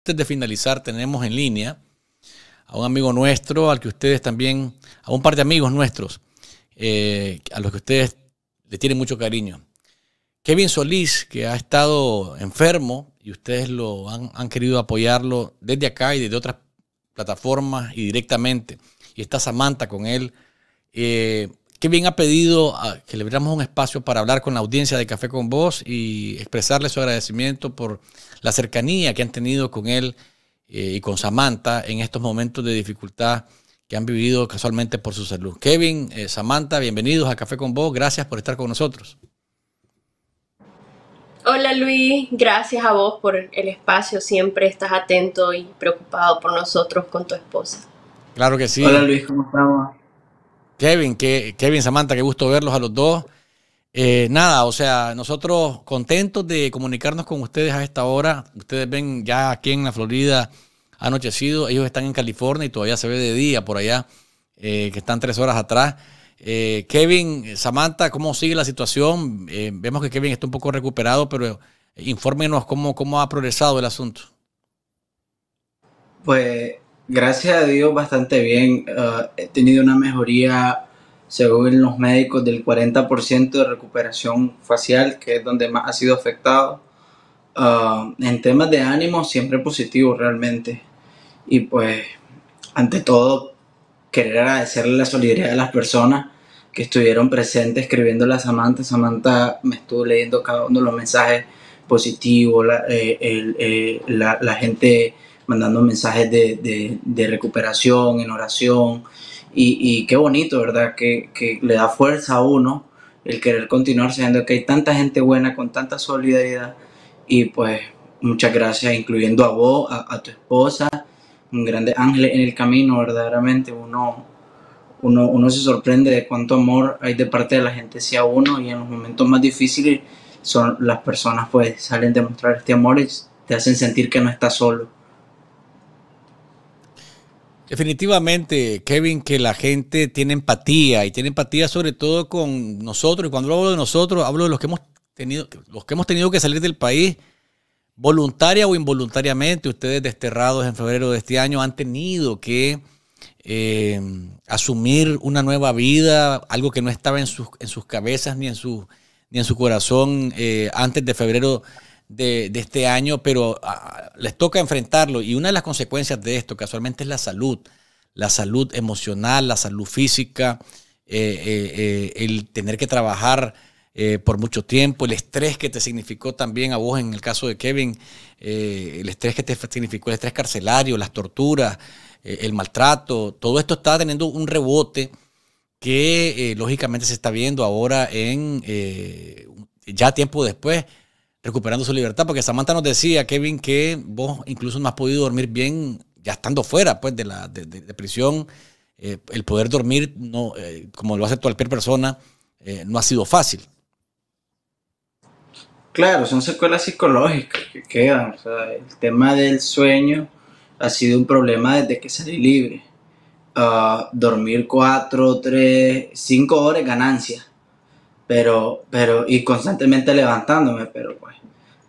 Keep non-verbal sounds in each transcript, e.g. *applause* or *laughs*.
Antes de finalizar, tenemos en línea a un amigo nuestro, al que ustedes también, a un par de amigos nuestros, eh, a los que ustedes le tienen mucho cariño. Kevin Solís, que ha estado enfermo y ustedes lo han, querido apoyarlo desde acá y desde otras plataformas y directamente. Y está Samantha con él. Eh, Kevin ha pedido que le abramos un espacio para hablar con la audiencia de Café con Vos y expresarle su agradecimiento por la cercanía que han tenido con él eh, y con Samantha en estos momentos de dificultad que han vivido casualmente por su salud. Kevin, eh, Samantha, bienvenidos a Café con Vos. Gracias por estar con nosotros. Hola Luis, gracias a vos por el espacio. Siempre estás atento y preocupado por nosotros con tu esposa. Claro que sí. Hola Luis, ¿cómo estamos? Kevin, que, Kevin, Samantha, qué gusto verlos a los dos. Eh, nada, o sea, nosotros contentos de comunicarnos con ustedes a esta hora. Ustedes ven ya aquí en la Florida anochecido, ellos están en California y todavía se ve de día por allá, eh, que están tres horas atrás. Eh, Kevin, Samantha, ¿cómo sigue la situación? vemos que Kevin está un poco recuperado, pero infórmenos cómo, cómo ha progresado el asunto. Pues gracias a Dios bastante bien. he tenido una mejoría según los médicos, del 40% de recuperación facial, que es donde más ha sido afectado. Ah, en temas de ánimo, siempre positivo realmente. Y pues, ante todo, querer agradecerle la solidaridad de las personas que estuvieron presentes escribiéndole a Samantha. Samantha me estuvo leyendo cada uno de los mensajes positivos, la, eh, eh, la, gente mandando mensajes de, de, recuperación, en oración. Y, qué bonito, ¿verdad? Que, le da fuerza a uno el querer continuar sabiendo que hay tanta gente buena con tanta solidaridad. Y pues muchas gracias, incluyendo a vos, a, tu esposa, un grande ángel en el camino, verdaderamente uno, uno, uno se sorprende de cuánto amor hay de parte de la gente hacia uno y en los momentos más difíciles son las personas pues salen de mostrar este amor y te hacen sentir que no estás solo. Definitivamente, Kevin, que la gente tiene empatía y tiene empatía sobre todo con nosotros. Y cuando hablo de nosotros, hablo de los que hemos tenido, los que hemos tenido que salir del país voluntaria o involuntariamente. Ustedes desterrados en febrero de este año han tenido que eh, asumir una nueva vida, algo que no estaba en sus, en sus cabezas ni en su, ni en su corazón eh, antes de febrero de, este año, pero ah, les toca enfrentarlo. Y una de las consecuencias de esto, casualmente, es la salud. La salud emocional, la salud física, eh, eh, eh, el tener que trabajar por mucho tiempo, el estrés que te significó también a vos en el caso de Kevin, el estrés que te significó, el estrés carcelario, las torturas, el maltrato, todo esto está teniendo un rebote que lógicamente se está viendo ahora en ya tiempo después recuperando su libertad, porque Samantha nos decía, Kevin, que vos incluso no has podido dormir bien ya estando fuera pues, de, la, de, prisión. Eh, el poder dormir, no, eh, como lo hace cualquier persona, eh, no ha sido fácil. Claro, son secuelas psicológicas que quedan. El tema del sueño ha sido un problema desde que salí libre. Uh, dormir cuatro, tres, cinco horas ganancia pero, pero, y constantemente levantándome, pero pues,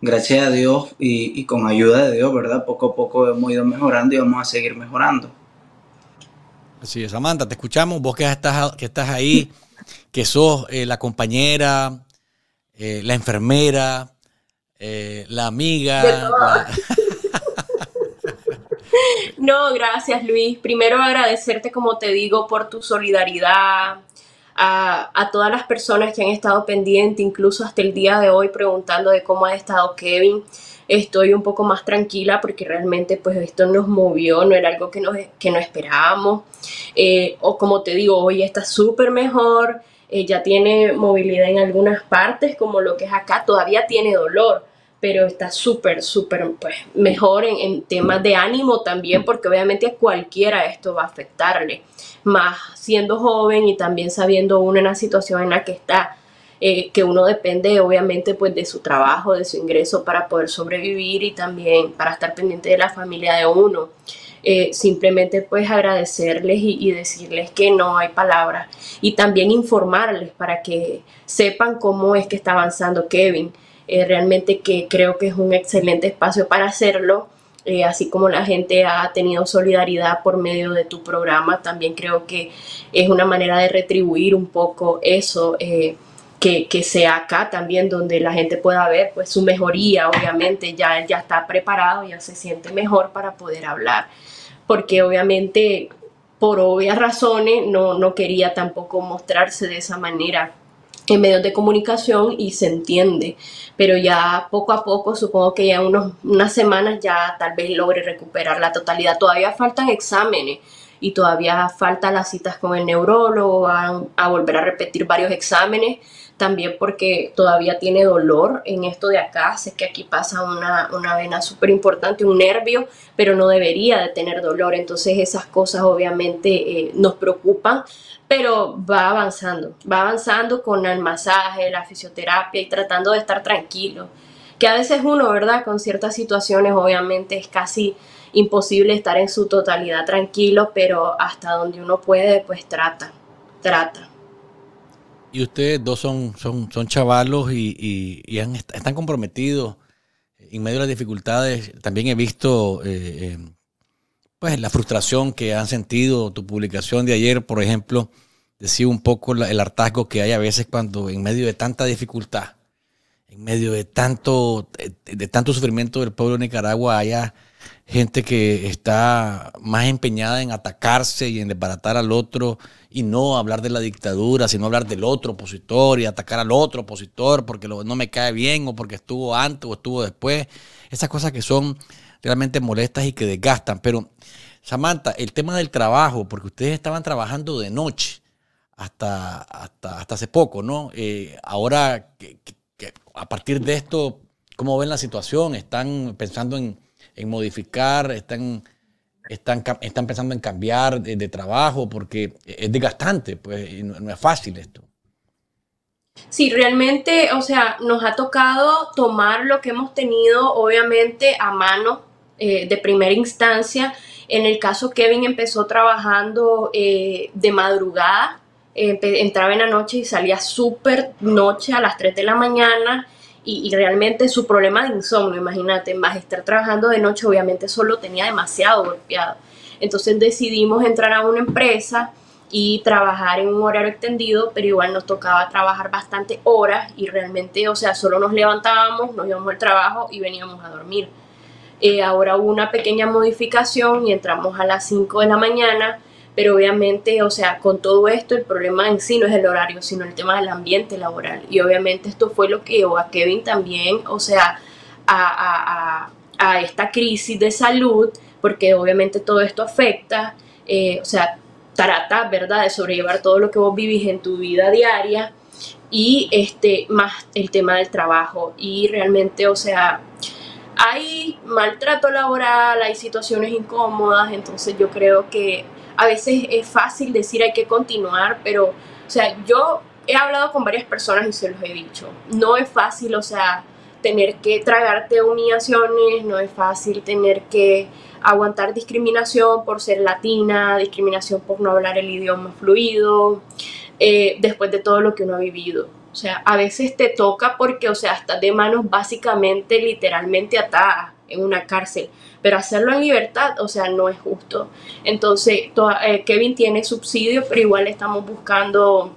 gracias a Dios y, con ayuda de Dios, ¿verdad? Poco a poco hemos ido mejorando y vamos a seguir mejorando. Así es, Samantha, te escuchamos, vos que estás, que estás ahí, que sos eh, la compañera, eh, la enfermera, eh, la amiga. *laughs* *laughs* no, gracias Luis. Primero agradecerte, como te digo, por tu solidaridad, a, todas las personas que han estado pendientes, incluso hasta el día de hoy preguntando de cómo ha estado Kevin. Estoy un poco más tranquila porque realmente pues esto nos movió, no era algo que, que no esperábamos. Eh, o como te digo, hoy está súper mejor, eh, ya tiene movilidad en algunas partes, como lo que es acá, todavía tiene dolor, pero está súper, súper pues, mejor en, en temas de ánimo también, porque obviamente a cualquiera esto va a afectarle más siendo joven y también sabiendo uno en la situación en la que está, eh, que uno depende obviamente pues de su trabajo, de su ingreso para poder sobrevivir y también para estar pendiente de la familia de uno. Eh, simplemente pues agradecerles y, decirles que no hay palabras y también informarles para que sepan cómo es que está avanzando Kevin. Eh, realmente que creo que es un excelente espacio para hacerlo eh, así como la gente ha tenido solidaridad por medio de tu programa, también creo que es una manera de retribuir un poco eso. Eh, que, que, sea acá también donde la gente pueda ver pues su mejoría, obviamente ya ya está preparado, ya se siente mejor para poder hablar, porque obviamente por obvias razones no, no quería tampoco mostrarse de esa manera en medios de comunicación y se entiende, pero ya poco a poco, supongo que ya unos, unas semanas ya tal vez logre recuperar la totalidad. Todavía faltan exámenes y todavía faltan las citas con el neurólogo, a, a volver a repetir varios exámenes también porque todavía tiene dolor en esto de acá, sé que aquí pasa una, una vena súper importante, un nervio, pero no debería de tener dolor, entonces esas cosas obviamente eh, nos preocupan, pero va avanzando, va avanzando con el masaje, la fisioterapia y tratando de estar tranquilo, que a veces uno, ¿verdad? Con ciertas situaciones obviamente es casi imposible estar en su totalidad tranquilo, pero hasta donde uno puede, pues trata, trata. Y ustedes dos son, son, son chavalos y, están comprometidos en medio de las dificultades. También he visto eh, eh, pues la frustración que han sentido. Tu publicación de ayer, por ejemplo, decía un poco el hartazgo que hay a veces cuando en medio de tanta dificultad, en medio de tanto, de tanto sufrimiento del pueblo de Nicaragua, haya gente que está más empeñada en atacarse y en desbaratar al otro y no hablar de la dictadura, sino hablar del otro opositor y atacar al otro opositor porque no me cae bien o porque estuvo antes o estuvo después. Esas cosas que son realmente molestas y que desgastan. Pero, Samantha, el tema del trabajo, porque ustedes estaban trabajando de noche hasta, hasta, hace poco, ¿no? Eh, ahora, a partir de esto, ¿cómo ven la situación? ¿Están pensando en en modificar, están, están, están pensando en cambiar de, trabajo porque es desgastante, pues no, es fácil esto. Sí, realmente, o sea, nos ha tocado tomar lo que hemos tenido, obviamente, a mano eh, de primera instancia. En el caso, Kevin empezó trabajando eh, de madrugada, entraba en la noche y salía súper noche a las 3 de la mañana y, realmente su problema de insomnio, imagínate, más estar trabajando de noche, obviamente solo tenía demasiado golpeado. Entonces decidimos entrar a una empresa y trabajar en un horario extendido, pero igual nos tocaba trabajar bastante horas y realmente, o sea, solo nos levantábamos, nos íbamos al trabajo y veníamos a dormir. Eh, ahora hubo una pequeña modificación y entramos a las 5 de la mañana pero obviamente, o sea, con todo esto el problema en sí no es el horario, sino el tema del ambiente laboral. Y obviamente esto fue lo que llevó a Kevin también, o sea, a, esta crisis de salud, porque obviamente todo esto afecta, eh, o sea, trata, ¿verdad?, de sobrellevar todo lo que vos vivís en tu vida diaria y este, más el tema del trabajo. Y realmente, o sea, hay maltrato laboral, hay situaciones incómodas, entonces yo creo que a veces es fácil decir hay que continuar, pero, o sea, yo he hablado con varias personas y se los he dicho, no es fácil, o sea, tener que tragarte humillaciones, no es fácil tener que aguantar discriminación por ser latina, discriminación por no hablar el idioma fluido, eh, después de todo lo que uno ha vivido. O sea, a veces te toca porque, o sea, estás de manos básicamente, literalmente atadas en una cárcel pero hacerlo en libertad, o sea, no es justo. Entonces, eh, Kevin tiene subsidio, pero igual estamos buscando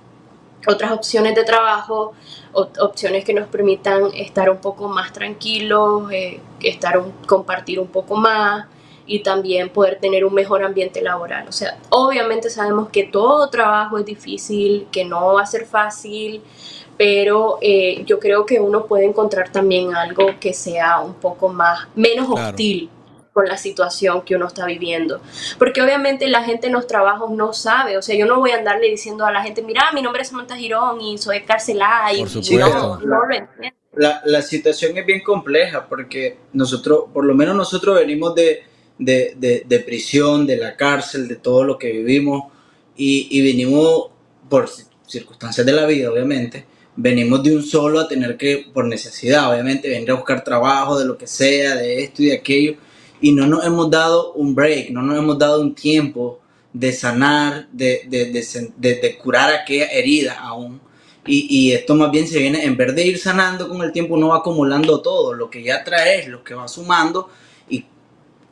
otras opciones de trabajo, opciones que nos permitan estar un poco más tranquilos, eh, estar compartir un poco más y también poder tener un mejor ambiente laboral. O sea, obviamente sabemos que todo trabajo es difícil, que no va a ser fácil, pero eh, yo creo que uno puede encontrar también algo que sea un poco más, menos hostil con la situación que uno está viviendo. Porque obviamente la gente en los trabajos no sabe, o sea, yo no voy a andarle diciendo a la gente, mira, mi nombre es Samantha Girón y soy carcelada y, no, no La, la, situación es bien compleja porque nosotros, por lo menos nosotros venimos de, de, de, prisión, de la cárcel, de todo lo que vivimos y, y venimos por circunstancias de la vida, obviamente, venimos de un solo a tener que, por necesidad, obviamente, venir a buscar trabajo, de lo que sea, de esto y de aquello y no nos hemos dado un break, no nos hemos dado un tiempo de sanar, de, de, de, de curar aquella herida aún. Y, y, esto más bien se viene, en vez de ir sanando con el tiempo, uno va acumulando todo, lo que ya traes, lo que va sumando,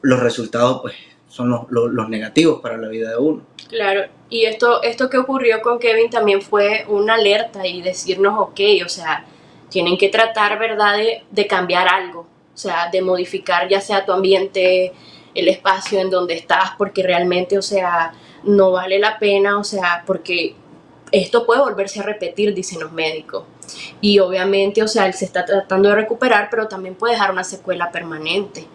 los resultados pues son los, los, negativos para la vida de uno. Claro, y esto, esto que ocurrió con Kevin también fue una alerta y decirnos, ok, o sea, tienen que tratar, ¿verdad?, de, de cambiar algo, o sea, de modificar ya sea tu ambiente, el espacio en donde estás, porque realmente, o sea, no vale la pena, o sea, porque esto puede volverse a repetir, dicen los médicos. Y obviamente, o sea, él se está tratando de recuperar, pero también puede dejar una secuela permanente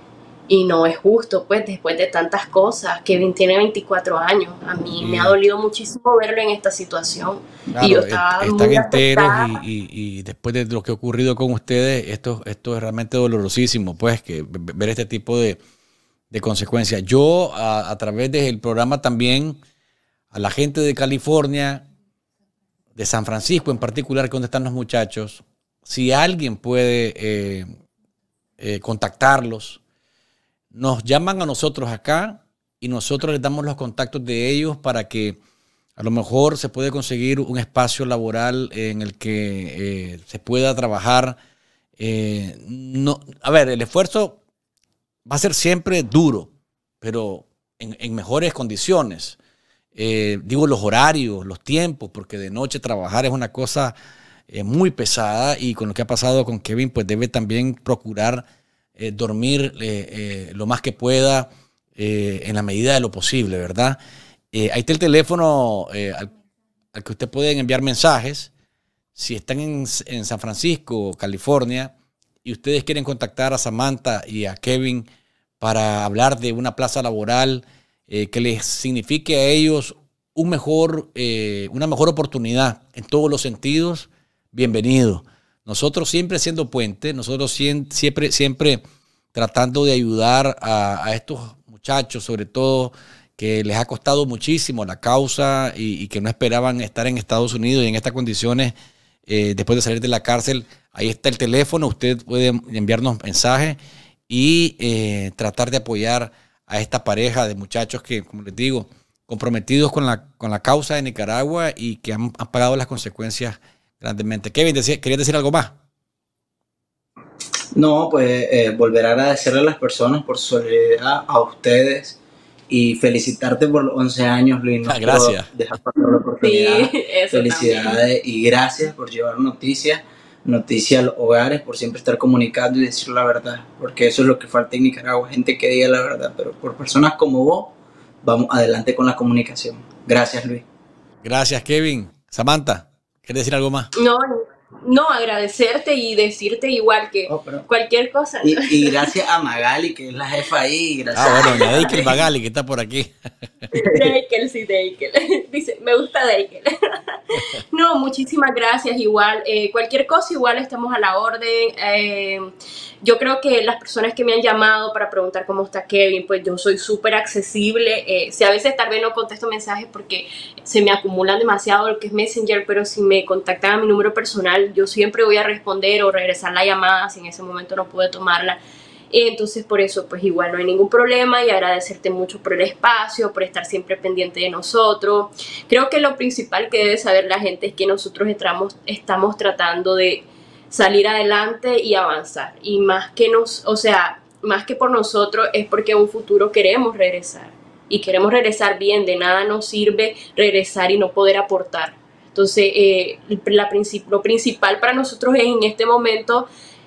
y no es justo, pues después de tantas cosas. Kevin tiene 24 años. A mí me ha dolido muchísimo verlo en esta situación. y yo estaba están enteros y, después de lo que ha ocurrido con ustedes, esto, esto es realmente dolorosísimo, pues, que ver este tipo de, consecuencias. Yo, a, través del programa también, a la gente de California, de San Francisco en particular, que donde están los muchachos, si alguien puede eh, eh, contactarlos, nos llaman a nosotros acá y nosotros les damos los contactos de ellos para que a lo mejor se puede conseguir un espacio laboral en el que eh, se pueda trabajar. Eh, no, a ver, el esfuerzo va a ser siempre duro, pero en, mejores condiciones. Eh, digo los horarios, los tiempos, porque de noche trabajar es una cosa muy pesada y con lo que ha pasado con Kevin, pues debe también procurar eh, dormir eh, eh, lo más que pueda en la medida de lo posible, ¿verdad? ahí está el teléfono al, que usted puede enviar mensajes. Si están en, San Francisco, California, y ustedes quieren contactar a Samantha y a Kevin para hablar de una plaza laboral que les signifique a ellos una mejor oportunidad en todos los sentidos, bienvenido. Nosotros siempre siendo puente, nosotros siempre, siempre tratando de ayudar a, estos muchachos, sobre todo que les ha costado muchísimo la causa y, que no esperaban estar en Estados Unidos y en estas condiciones eh, después de salir de la cárcel. Ahí está el teléfono, usted puede enviarnos mensajes y eh, tratar de apoyar a esta pareja de muchachos que, como les digo, comprometidos con la, con la causa de Nicaragua y que han, han pagado las consecuencias grandemente. Kevin, ¿querías decir algo más? No, pues eh, volver a agradecerle a las personas por su solidaridad, a ustedes y felicitarte por los 11 años, Luis. Ah, gracias. Dejar pasar la oportunidad. Felicidades y gracias por llevar noticias, noticias a los hogares, por siempre estar comunicando y decir la verdad, porque eso es lo que falta en Nicaragua, gente que diga la verdad, pero por personas como vos, vamos adelante con la comunicación. Gracias, Luis. Gracias, Kevin. Samantha. ¿Quieres decir algo más? No, no, agradecerte y decirte igual que oh, cualquier cosa. Y, gracias a Magali, que es la jefa ahí. Gracias ah, bueno, a Deikel Magali, que está por aquí. Deikel, sí, Deikel. *laughs* Dice, me gusta Deikel. *laughs* No, muchísimas gracias. Igual, eh, cualquier cosa, igual estamos a la orden. Eh, yo creo que las personas que me han llamado para preguntar cómo está Kevin, pues yo soy súper accesible. Eh, si a veces tal vez no contesto mensajes porque se me acumulan demasiado lo que es Messenger, pero si me contactan a mi número personal, yo siempre voy a responder o regresar la llamada si en ese momento no pude tomarla. Entonces por eso pues igual no hay ningún problema y agradecerte mucho por el espacio, por estar siempre pendiente de nosotros. Creo que lo principal que debe saber la gente es que nosotros estamos, estamos tratando de salir adelante y avanzar. Y más que nos, o sea, más que por nosotros es porque en un futuro queremos regresar. Y queremos regresar bien, de nada nos sirve regresar y no poder aportar. Entonces, eh, la lo principal para nosotros es en este momento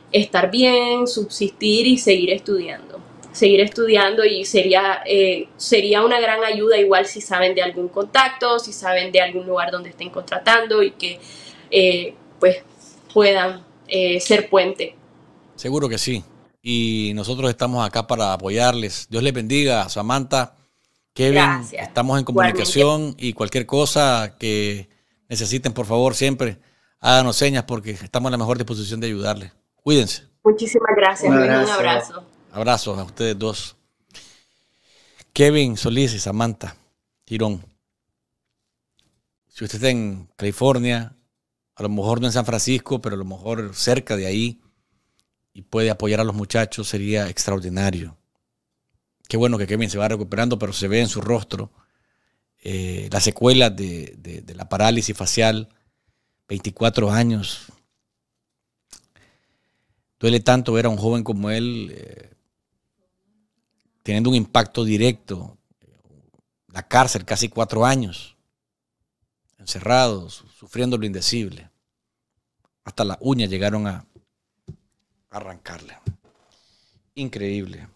estar bien, subsistir y seguir estudiando. Seguir estudiando y sería, eh, sería una gran ayuda igual si saben de algún contacto, si saben de algún lugar donde estén contratando y que eh, pues puedan ser puente. Seguro que sí. Y nosotros estamos acá para apoyarles. Dios les bendiga, Samantha, Kevin. Estamos en comunicación y cualquier cosa que necesiten, por favor, siempre háganos señas porque estamos en la mejor disposición de ayudarles. Cuídense. Muchísimas gracias. Un abrazo. Abrazos a ustedes dos. Kevin Solís y Samantha Girón. Si usted está en California, a lo mejor no en San Francisco, pero a lo mejor cerca de ahí, y puede apoyar a los muchachos, sería extraordinario. Qué bueno que Kevin se va recuperando, pero se ve en su rostro eh, las secuelas de, la parálisis facial. 24 años, Duele tanto ver a un joven como él eh, teniendo un impacto directo. La cárcel, casi cuatro años, encerrados, sufriendo lo indecible. Hasta las uñas llegaron a arrancarle. Increíble.